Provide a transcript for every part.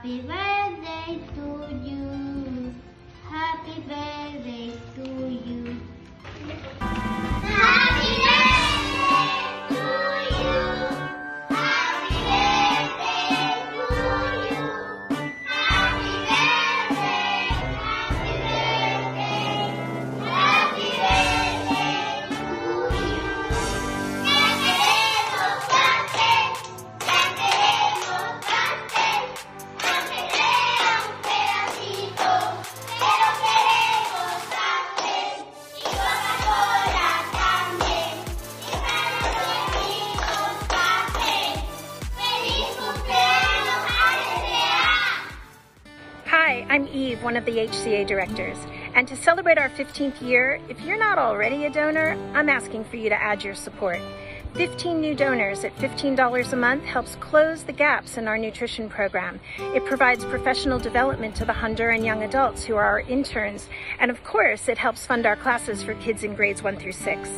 Happy birthday to Eve, one of the HCA directors. And to celebrate our 15th year, if you're not already a donor, I'm asking for you to add your support. 15 new donors at $15 a month helps close the gaps in our nutrition program. It provides professional development to the Honduran young adults who are our interns. And of course, it helps fund our classes for kids in grades 1 through 6.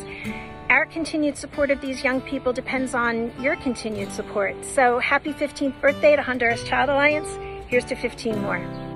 Our continued support of these young people depends on your continued support. So happy 15th birthday to Honduras Child Alliance. Here's to 15 more.